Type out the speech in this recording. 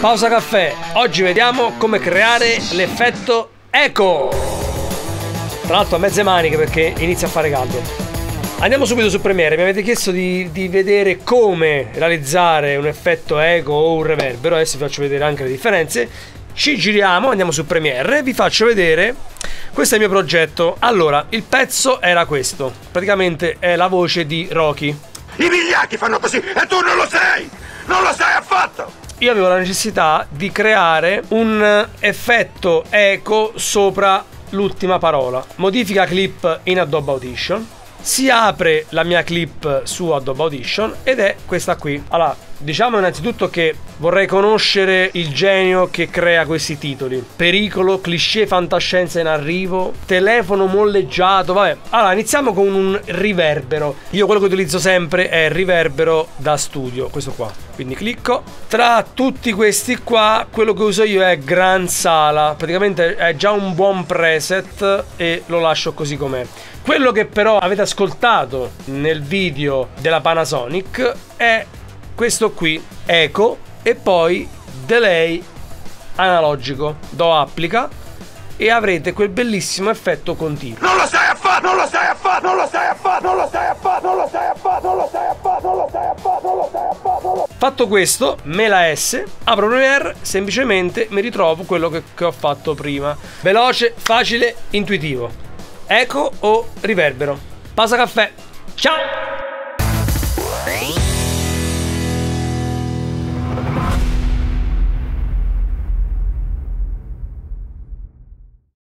Pausa caffè. Oggi vediamo come creare l'effetto eco. Tra l'altro a mezze maniche perché inizia a fare caldo. Andiamo subito su Premiere. Mi avete chiesto di, di vedere come realizzare un effetto eco o un reverbero. Adesso vi faccio vedere anche le differenze. Ci giriamo, andiamo su Premiere. Vi faccio vedere questo è il mio progetto. Allora, il pezzo era questo. Praticamente è la voce di Rocky. I vigliacchi fanno così e tu non lo sei! Non lo sai affatto! Io avevo la necessità di creare un effetto eco sopra l'ultima parola. Modifica clip in Adobe Audition. Si apre la mia clip su Adobe Audition ed è questa qui. Allora, diciamo innanzitutto che vorrei conoscere il genio che crea questi titoli. Pericolo, cliché fantascienza in arrivo, telefono molleggiato, vabbè. Allora, iniziamo con un riverbero. Io quello che utilizzo sempre è il riverbero da studio, questo qua. Quindi clicco. Tra tutti questi qua, quello che uso io è Gran Sala. Praticamente è già un buon preset e lo lascio così com'è. Quello che però avete ascoltato nel video della Panasonic è questo qui, Eco, e poi Delay analogico. Do applica e avrete quel bellissimo effetto continuo. Non lo sai affatto, non lo sai affatto, non lo sai affatto, non lo sai affatto, non lo sai affatto, non lo sai affatto, non lo sai affatto, non lo sai affatto. Fatto questo, me la S, apro Premiere, semplicemente mi ritrovo quello che, che ho fatto prima. Veloce, facile, intuitivo. Eco o riverbero. Pasa caffè. Ciao!